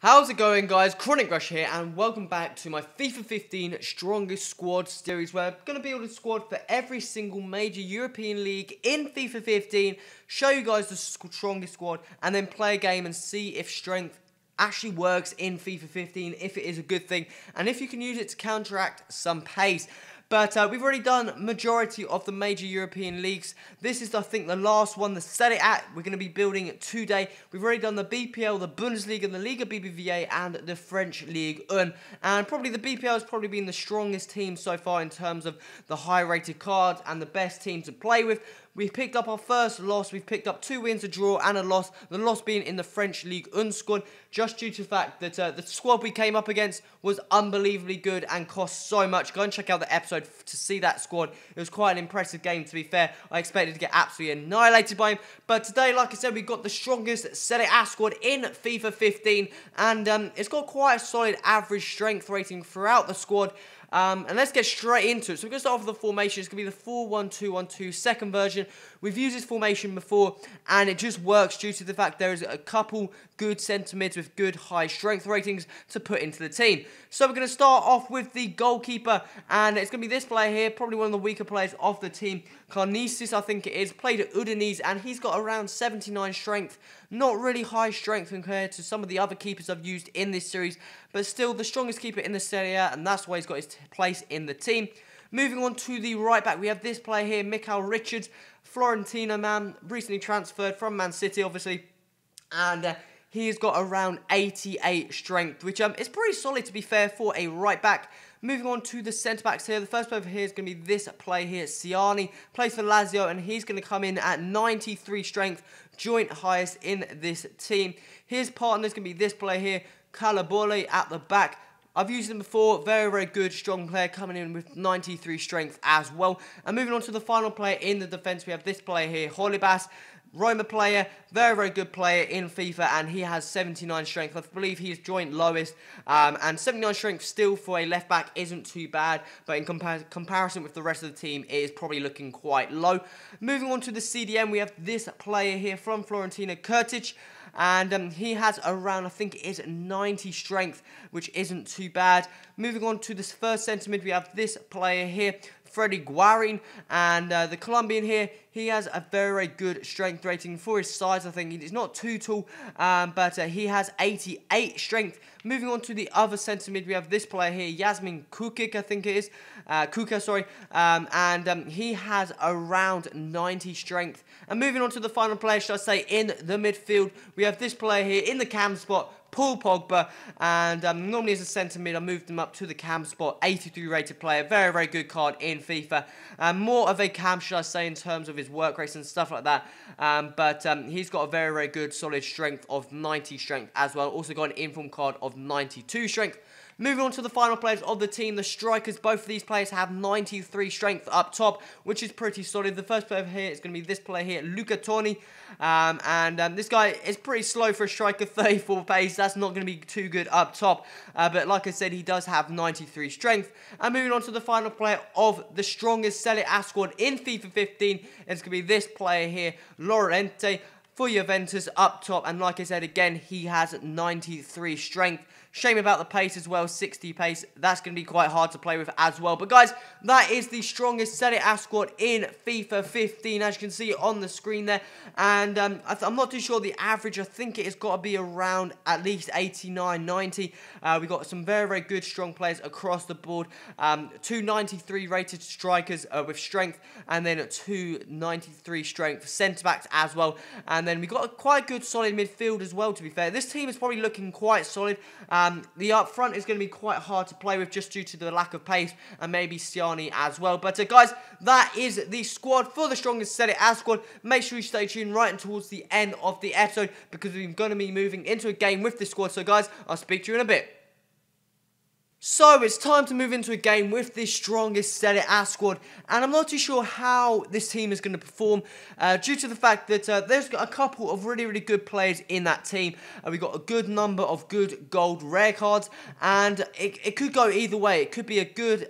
How's it going guys? Chronic Rush here and welcome back to my FIFA 15 Strongest Squad series where I'm going to build a squad for every single major European league in FIFA 15, show you guys the strongest squad and then play a game and see if strength actually works in FIFA 15, if it is a good thing and if you can use it to counteract some pace. But uh, we've already done majority of the major European leagues. This is, I think, the last one, the Serie A. We're going to be building it today. We've already done the BPL, the Bundesliga, the Liga BBVA, and the French League 1. And probably the BPL has probably been the strongest team so far in terms of the high-rated cards and the best team to play with. We've picked up our first loss. We've picked up two wins, a draw, and a loss. The loss being in the French League 1 squad, just due to the fact that uh, the squad we came up against was unbelievably good and cost so much. Go and check out the episode to see that squad. It was quite an impressive game, to be fair. I expected to get absolutely annihilated by him. But today, like I said, we've got the strongest Serie A squad in FIFA 15. And um, it's got quite a solid average strength rating throughout the squad. Um, and let's get straight into it. So we're going to start off with the formation. It's going to be the 4-1-2-1-2 second version. We've used this formation before, and it just works due to the fact there is a couple good centre mids with good high strength ratings to put into the team. So we're going to start off with the goalkeeper, and it's going to be this player here, probably one of the weaker players of the team. Karnezis, I think it is, played at Udinese, and he's got around 79 strength. Not really high strength compared to some of the other keepers I've used in this series, but still the strongest keeper in the Serie A, and that's why he's got his place in the team. Moving on to the right back, we have this player here, Mikael Richards, Florentina man, recently transferred from Man City, obviously, and uh, he's got around 88 strength, which um, is pretty solid to be fair for a right back. Moving on to the centre backs here. The first player here is going to be this play here, Ciani. Plays for Lazio, and he's going to come in at 93 strength, joint highest in this team. His partner is going to be this player here, Koulibaly at the back. I've used him before. Very, very good, strong player coming in with 93 strength as well. And moving on to the final player in the defence, we have this player here, Holebas. Roma player, very, very good player in FIFA, and he has 79 strength. I believe he's joint lowest, um, and 79 strength still for a left back isn't too bad, but in compa comparison with the rest of the team, it is probably looking quite low. Moving on to the CDM, we have this player here from Florentina, Kurtic and um, he has around, I think it is 90 strength, which isn't too bad. Moving on to this first centre mid, we have this player here, Fredy Guarin, and uh, the Colombian here, he has a very, good strength rating for his size. I think he's not too tall, um, but uh, he has 88 strength. Moving on to the other centre mid, we have this player here, Yasmin Kukik, I think it is. Uh, Kucka, sorry. Um, and um, he has around 90 strength. And moving on to the final player, should I say, in the midfield, we have this player here in the cam spot, Paul Pogba, and um, normally as a centre mid, I moved him up to the cam spot, 83 rated player, very, very good card in FIFA. Um, more of a cam, should I say, in terms of his work race and stuff like that, um, but um, he's got a very, very good solid strength of 90 strength as well, also got an inform card of 92 strength. Moving on to the final players of the team, the strikers. Both of these players have 93 strength up top, which is pretty solid. The first player here is going to be this player here, Luca Toni. Um, and um, this guy is pretty slow for a striker, 34 pace. That's not going to be too good up top. Uh, but like I said, he does have 93 strength. And moving on to the final player of the strongest Serie A squad in FIFA 15, it's going to be this player here, Llorente for Juventus up top. And like I said again, he has 93 strength. Shame about the pace as well, 60 pace. That's going to be quite hard to play with as well. But guys, that is the strongest Serie A squad in FIFA 15, as you can see on the screen there. And um, I am not too sure the average. I think it has got to be around at least 89, 90. Uh, we've got some very, very good strong players across the board. Um, two 93 rated strikers uh, with strength, and then two 93 strength centre backs as well. And then we've got a quite good solid midfield as well, to be fair. This team is probably looking quite solid. Um, the up front is going to be quite hard to play with just due to the lack of pace and maybe Ciani as well. But uh, guys, that is the squad for the strongest Serie A squad. Make sure you stay tuned right towards the end of the episode because we're going to be moving into a game with this squad. So guys, I'll speak to you in a bit. So it's time to move into a game with the strongest Serie A squad, and I'm not too sure how this team is going to perform uh, due to the fact that uh, there's a couple of really, really good players in that team. Uh, we've got a good number of good gold rare cards, and it, it could go either way. It could be a good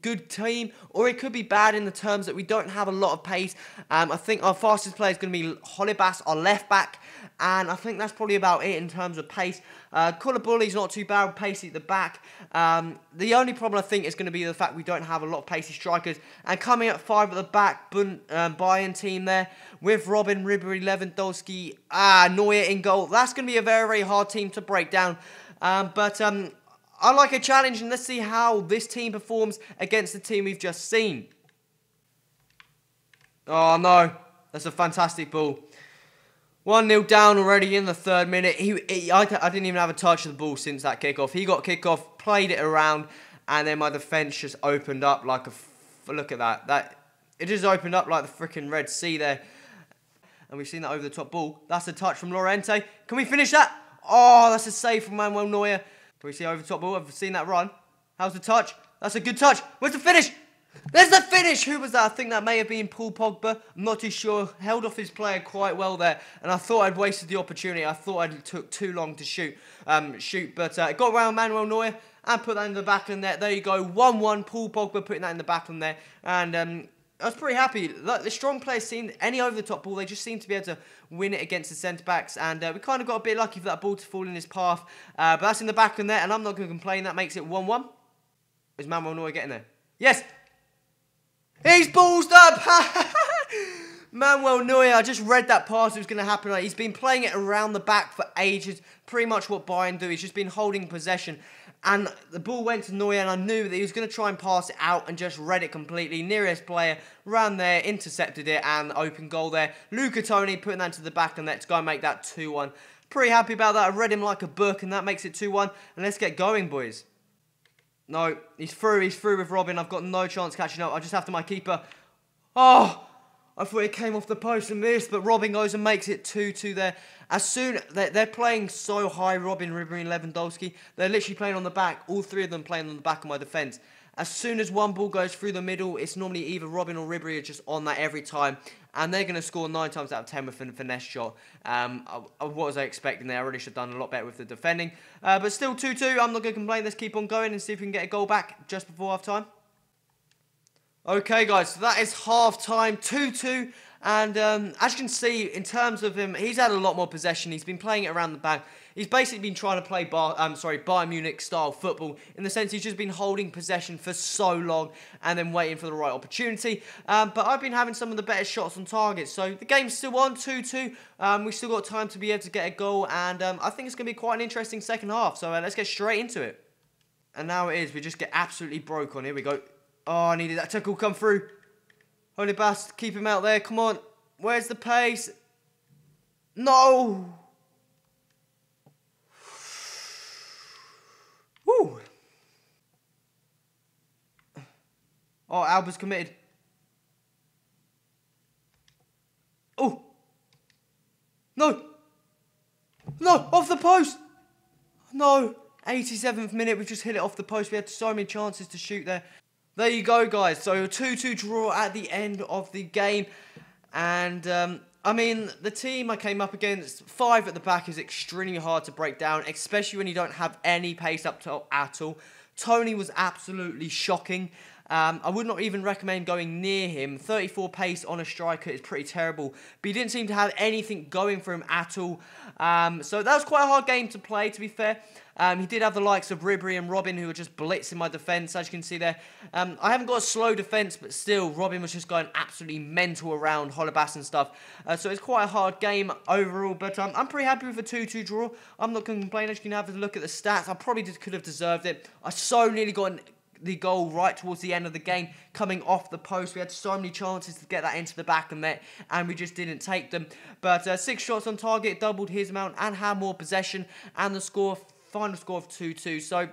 good team, or it could be bad in the terms that we don't have a lot of pace. Um, I think our fastest player is going to be Holebas, our left back, and I think that's probably about it in terms of pace. Uh, Bully's not too bad, pacey at the back. Um, the only problem I think is going to be the fact we don't have a lot of pacey strikers. And coming at five at the back, Bun, um, Bayern team there with Robben, Ribery, Lewandowski, ah, Neuer in goal. That's going to be a very, very hard team to break down. Um, but um, I like a challenge, and let's see how this team performs against the team we've just seen. Oh, no. That's a fantastic ball. 1 0 down already in the third minute. He, he I, I, didn't even have a touch of the ball since that kickoff. He got kickoff, played it around, and then my defence just opened up like a. Look at that. That It just opened up like the freaking Red Sea there. And we've seen that over the top ball. That's a touch from Llorente. Can we finish that? Oh, that's a save from Manuel Neuer. Can we see over the top ball? I've seen that run. How's the touch? That's a good touch. Where's the finish? There's the finish! Who was that? I think that may have been Paul Pogba. I'm not too sure. Held off his player quite well there. And I thought I'd wasted the opportunity. I thought I took too long to shoot. Um, shoot. But uh, got around Manuel Neuer and put that in the back of net. There you go. 1-1. Paul Pogba putting that in the back of the net. And um, I was pretty happy. Like, the strong players seemed, any over the top ball, they just seemed to be able to win it against the centre backs. And uh, we kind of got a bit lucky for that ball to fall in his path. Uh, but that's in the back of the net. And I'm not going to complain. That makes it 1-1. Is Manuel Neuer getting there? Yes! He's ballsed up! Manuel Neuer, I just read that pass. It was going to happen. He's been playing it around the back for ages. Pretty much what Bayern do. He's just been holding possession. And the ball went to Neuer, and I knew that he was going to try and pass it out and just read it completely. Nearest player ran there, intercepted it, and open goal there. Luca Toni putting that to the back and let's go and make that 2-1. Pretty happy about that. I read him like a book, and that makes it 2-1. And let's get going, boys. No, he's through. He's through with Robben. I've got no chance catching up. I just have to my keeper. Oh, I thought it came off the post and missed, but Robben goes and makes it 2-2 there. As soon, they're, they're playing so high, Robben, Ribery and Lewandowski. They're literally playing on the back. All three of them playing on the back of my defence. As soon as one ball goes through the middle, it's normally either Robben or Ribery are just on that every time. And they're going to score 9 times out of 10 with a finesse shot. Um, what was I expecting there? I really should have done a lot better with the defending. Uh, but still 2-2. I'm not going to complain. Let's keep on going and see if we can get a goal back just before half time. Okay, guys, so that is half time, 2 2. And um, as you can see, in terms of him, he's had a lot more possession. He's been playing it around the back. He's basically been trying to play Bar, um, sorry, Bayern Munich style football in the sense he's just been holding possession for so long and then waiting for the right opportunity. Um, but I've been having some of the better shots on target. So the game's still on 2-2. Um, we've still got time to be able to get a goal. And um, I think it's going to be quite an interesting second half. So uh, let's get straight into it. And now it is. We just get absolutely broke on. Here we go. Oh, I needed that tackle come through. Holebas, keep him out there. Come on. Where's the pace? No. Woo. Oh, Alaba's committed. Oh. No. No, off the post. No. 87th minute, we've just hit it off the post. We had so many chances to shoot there. There you go, guys. So a 2-2 draw at the end of the game. And, um, I mean, the team I came up against, five at the back is extremely hard to break down, especially when you don't have any pace up to at all. Toni was absolutely shocking. Um, I would not even recommend going near him. 34 pace on a striker is pretty terrible. But he didn't seem to have anything going for him at all. Um, so that was quite a hard game to play, to be fair. Um, he did have the likes of Ribery and Robben who were just blitzing my defence, as you can see there. Um, I haven't got a slow defence, but still, Robben was just going absolutely mental around Holebas and stuff. Uh, so it's quite a hard game overall, but um, I'm pretty happy with a 2-2 draw. I'm not going to complain. As you can have a look at the stats, I probably could have deserved it. I so nearly got the goal right towards the end of the game coming off the post. We had so many chances to get that into the back of net, and we just didn't take them. But uh, six shots on target, doubled his amount, and had more possession, and the score, final score of 2-2. So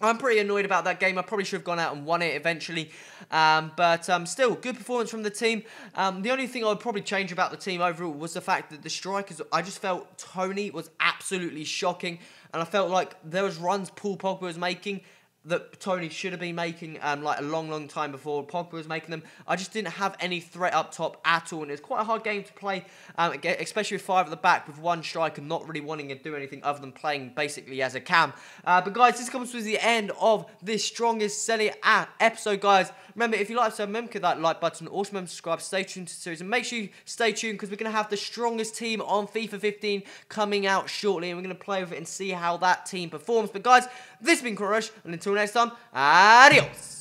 I'm pretty annoyed about that game. I probably should have gone out and won it eventually. Um, but um, still, good performance from the team. Um, the only thing I would probably change about the team overall was the fact that the strikers, I just felt Toni was absolutely shocking. And I felt like there was runs Paul Pogba was making that Toni should have been making um, like a long, long time before Pogba was making them. I just didn't have any threat up top at all, and it's quite a hard game to play, um, especially with five at the back with one striker not really wanting to do anything other than playing basically as a cam. Uh, but guys, this comes to the end of this strongest Serie A episode, guys. Remember, if you like, so remember that like button. Also, remember to subscribe. Stay tuned to the series, and make sure you stay tuned because we're going to have the strongest team on FIFA 15 coming out shortly, and we're going to play with it and see how that team performs. But guys, this has been Crush, and next time, adios.